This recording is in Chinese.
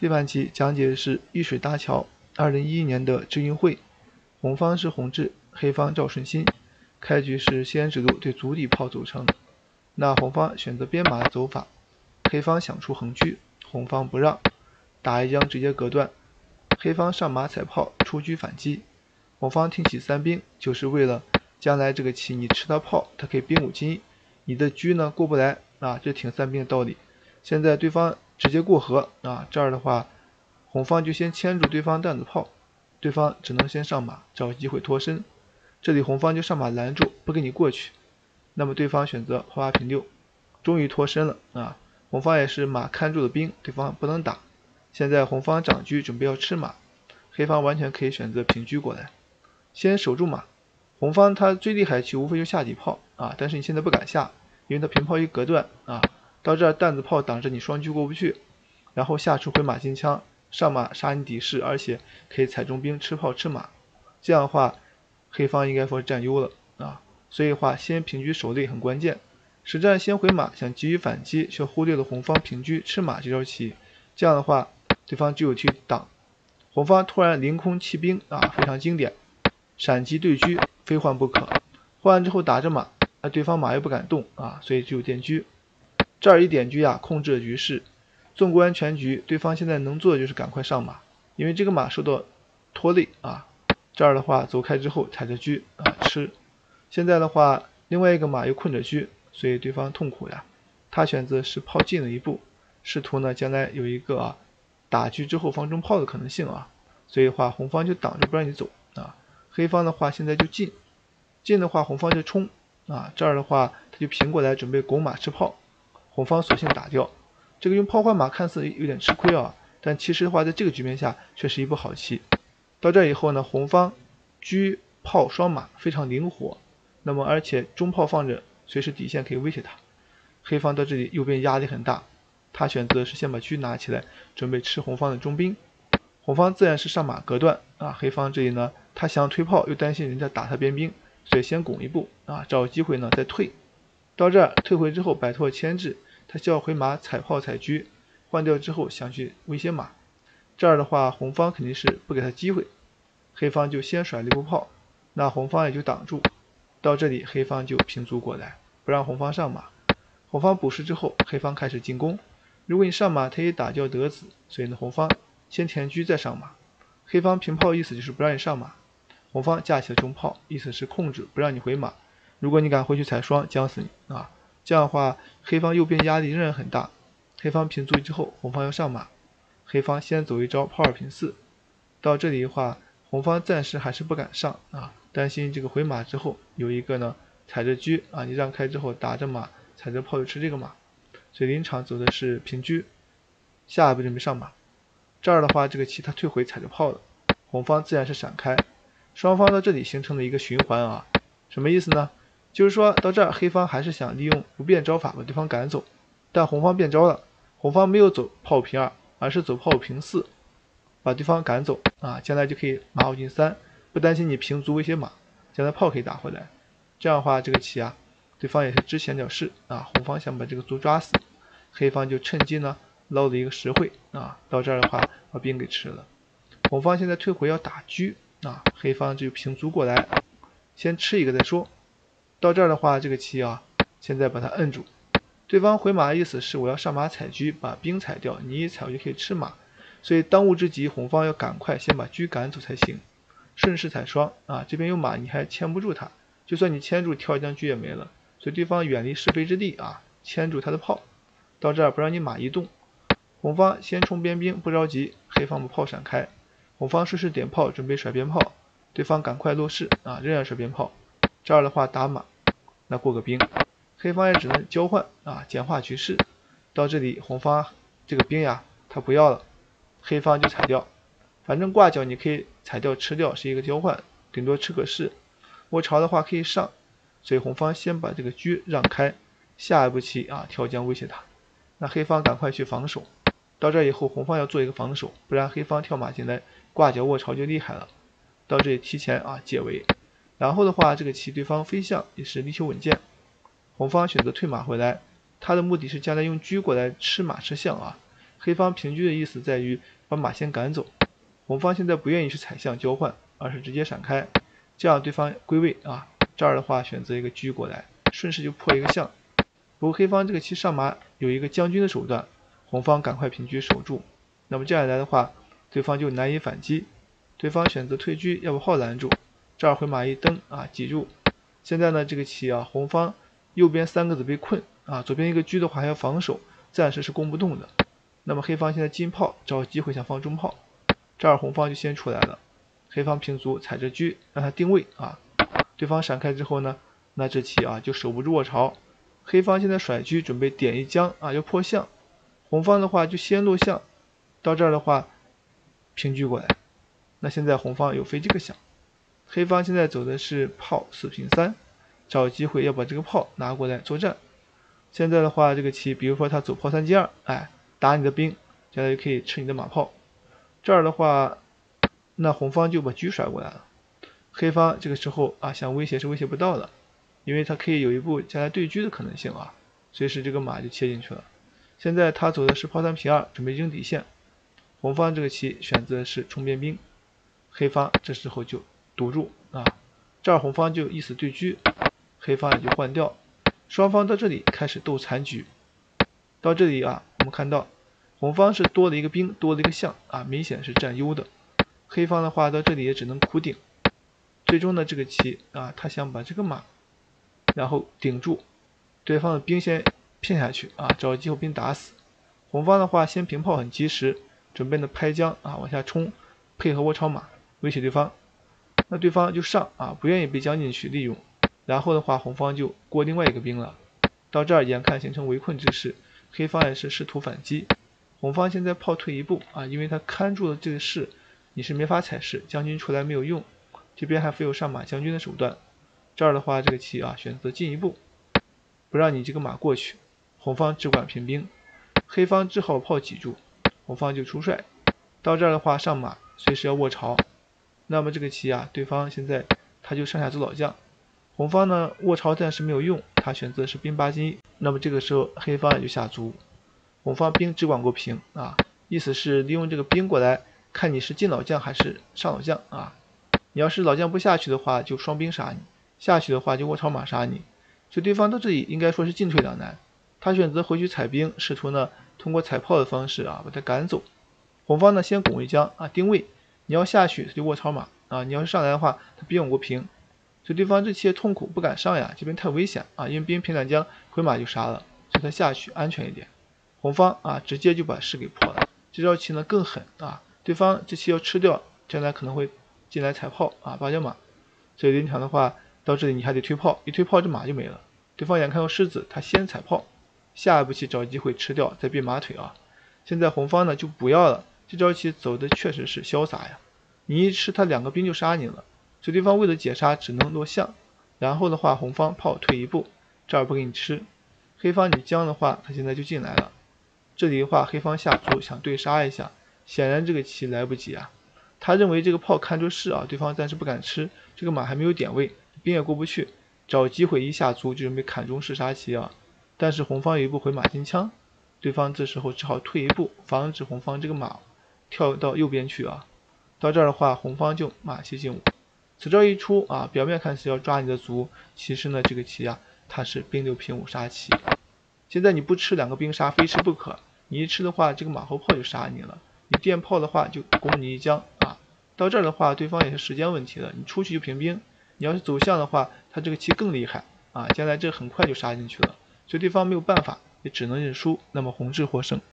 这盘棋讲解的是易水搭桥。二零一一年的知运会，红方是洪志，黑方赵顺新。开局是先指路对足底炮组成，那红方选择边马走法，黑方想出横车，红方不让，打一将直接隔断。黑方上马踩炮出车反击，红方听起三兵，就是为了将来这个棋你吃他炮，他可以兵五进，你的车呢过不来啊，这挺三兵的道理。现在对方。直接过河啊！这儿的话，红方就先牵住对方担子炮，对方只能先上马找机会脱身。这里红方就上马拦住，不给你过去。那么对方选择炮八平六，终于脱身了啊！红方也是马看住了兵，对方不能打。现在红方长车准备要吃马，黑方完全可以选择平车过来，先守住马。红方他最厉害棋无非就下底炮啊，但是你现在不敢下，因为他平炮一隔断啊。到这儿担子炮挡着你双车过不去，然后下出回马金枪，上马杀你底士，而且可以踩中兵吃炮吃马，这样的话黑方应该说占优了啊，所以话先平车守肋很关键。实战先回马想急于反击，却忽略了红方平车吃马这招棋，这样的话对方就有去挡。红方突然凌空弃兵啊，非常经典，闪击对车非换不可，换完之后打着马，那对方马又不敢动啊，所以只有垫车。这儿一点车啊，控制了局势。纵观全局，对方现在能做的就是赶快上马，因为这个马受到拖累啊。这儿的话走开之后踩着车啊吃。现在的话，另外一个马又困着车，所以对方痛苦呀。他选择是炮进了一步，试图呢将来有一个啊打车之后放中炮的可能性啊。所以的话，红方就挡着不让你走啊。黑方的话现在就进，进的话红方就冲啊。这儿的话他就平过来准备拱马吃炮。红方索性打掉，这个用炮换马看似有点吃亏啊，但其实的话，在这个局面下却是一步好棋。到这以后呢，红方车炮双马非常灵活，那么而且中炮放着，随时底线可以威胁他。黑方到这里右边压力很大，他选择是先把车拿起来，准备吃红方的中兵。红方自然是上马隔断啊，黑方这里呢，他想推炮又担心人家打他边兵，所以先拱一步啊，找机会呢再退。到这儿退回之后摆脱牵制。他需要回马踩炮踩车，换掉之后想去威胁马，这样的话红方肯定是不给他机会，黑方就先甩了一步炮，那红方也就挡住，到这里黑方就平卒过来，不让红方上马，红方补士之后，黑方开始进攻，如果你上马，他也打掉得子，所以呢红方先填车再上马，黑方平炮意思就是不让你上马，红方架起了中炮，意思是控制不让你回马，如果你敢回去踩双，将死你啊！这样的话，黑方右边压力仍然很大。黑方平卒之后，红方要上马。黑方先走一招炮二平四。到这里的话，红方暂时还是不敢上啊，担心这个回马之后有一个呢踩着车啊，你让开之后打着马踩着炮就吃这个马。所以临场走的是平车，下一步准备上马。这儿的话，这个棋他退回踩着炮了，红方自然是闪开。双方到这里形成了一个循环啊，什么意思呢？就是说到这儿，黑方还是想利用不变招法把对方赶走，但红方变招了，红方没有走炮平二，而是走炮平四，把对方赶走啊，将来就可以马五进三，不担心你平卒威胁马，将来炮可以打回来。这样的话，这个棋啊，对方也是知前了事啊，红方想把这个卒抓死，黑方就趁机呢捞了一个实惠啊，到这儿的话把兵给吃了。红方现在退回要打车啊，黑方就平卒过来，先吃一个再说。到这儿的话，这个棋啊，现在把它摁住。对方回马的意思是我要上马踩车，把兵踩掉，你一踩我就可以吃马。所以当务之急，红方要赶快先把车赶走才行。顺势踩双啊，这边有马，你还牵不住他。就算你牵住，跳一张车也没了。所以对方远离是非之地啊，牵住他的炮。到这儿不让你马移动。红方先冲边兵，不着急。黑方把炮闪开，红方顺势点炮，准备甩鞭炮。对方赶快落势啊，仍然甩鞭炮。这儿的话打马，那过个兵，黑方也只能交换啊，简化局势。到这里红方这个兵呀，他不要了，黑方就踩掉。反正挂角你可以踩掉吃掉是一个交换，顶多吃个士。窝巢的话可以上，所以红方先把这个车让开，下一步棋啊跳将威胁他。那黑方赶快去防守。到这以后红方要做一个防守，不然黑方跳马进来挂角卧槽就厉害了。到这里提前啊解围。然后的话，这个棋对方飞象也是力求稳健，红方选择退马回来，他的目的是将来用车过来吃马吃象啊，黑方平车的意思在于把马先赶走。红方现在不愿意去踩象交换，而是直接闪开，这样对方归位啊。这儿的话选择一个车过来，顺势就破一个象。不过黑方这个棋上马有一个将军的手段，红方赶快平车守住。那么这样一来的话，对方就难以反击。对方选择退车，要把炮拦住。这儿回马一蹬啊，挤住。现在呢，这个棋啊，红方右边三个子被困啊，左边一个车的话还要防守，暂时是攻不动的。那么黑方现在进炮，找机会想放中炮。这儿红方就先出来了，黑方平卒踩着车让他定位啊。对方闪开之后呢，那这棋啊就守不住卧槽。黑方现在甩车准备点一将啊，要破象。红方的话就先落象，到这儿的话平车过来。那现在红方有飞这个象。黑方现在走的是炮四平三，找机会要把这个炮拿过来作战。现在的话，这个棋，比如说他走炮三进二，哎，打你的兵，将来就可以吃你的马炮。这儿的话，那红方就把车甩过来了。黑方这个时候啊，想威胁是威胁不到的，因为他可以有一步将来对车的可能性啊，随时这个马就切进去了。现在他走的是炮三平二，准备扔底线。红方这个棋选择是冲边兵，黑方这时候就。堵住啊！这儿红方就一死对车，黑方也就换掉。双方到这里开始斗残局。到这里啊，我们看到红方是多了一个兵，多了一个象啊，明显是占优的。黑方的话到这里也只能苦顶。最终呢，这个棋啊，他想把这个马然后顶住，对方的兵先骗下去啊，找机会兵打死。红方的话先平炮很及时，准备呢拍将啊往下冲，配合窝巢马威胁对方。那对方就上啊，不愿意被将进去利用，然后的话，红方就过另外一个兵了。到这儿眼看形成围困之势，黑方也是试图反击。红方现在炮退一步啊，因为他看住了这个士，你是没法踩士，将军出来没有用。这边还负有上马将军的手段。这儿的话，这个棋啊，选择进一步，不让你这个马过去。红方只管平兵，黑方只好炮挤住，红方就出帅。到这儿的话，上马随时要卧槽。那么这个棋啊，对方现在他就上下走老将，红方呢卧槽暂时没有用，他选择是兵八进一。那么这个时候黑方也就下卒，红方兵只管过平啊，意思是利用这个兵过来，看你是进老将还是上老将啊。你要是老将不下去的话，就双兵杀你；下去的话就卧槽马杀你。所以对方到这里应该说是进退两难，他选择回去踩兵，试图呢通过踩炮的方式啊把他赶走。红方呢先拱一将啊定位。你要下去，他就卧槽马啊！你要是上来的话，他兵五平，所以对方这些痛苦不敢上呀，这边太危险啊！因为兵平两将，回马就杀了，所以他下去安全一点。红方啊，直接就把士给破了。这招棋呢更狠啊！对方这棋要吃掉，将来可能会进来踩炮啊，八角马。所以临场的话，到这里你还得推炮，一推炮这马就没了。对方眼看到狮子，他先踩炮，下一步棋找机会吃掉，再变马腿啊！现在红方呢就不要了。这招棋走的确实是潇洒呀！你一吃他两个兵就杀你了，这对方为了解杀只能落象，然后的话红方炮退一步，这儿不给你吃，黑方你将的话他现在就进来了，这里的话黑方下卒想对杀一下，显然这个棋来不及啊！他认为这个炮看住势啊，对方暂时不敢吃，这个马还没有点位，兵也过不去，找机会一下卒就准备砍中士杀棋啊！但是红方有一步回马金枪，对方这时候只好退一步，防止红方这个马。跳到右边去啊！到这儿的话，红方就马七进五。此招一出啊，表面看是要抓你的卒，其实呢，这个棋啊，它是兵六平五杀棋。现在你不吃两个兵杀，非吃不可。你一吃的话，这个马后炮就杀你了。你电炮的话，就攻你一将啊。到这儿的话，对方也是时间问题了。你出去就平兵，你要是走象的话，他这个棋更厉害啊！将来这很快就杀进去了，所以对方没有办法，也只能认输。那么红志获胜。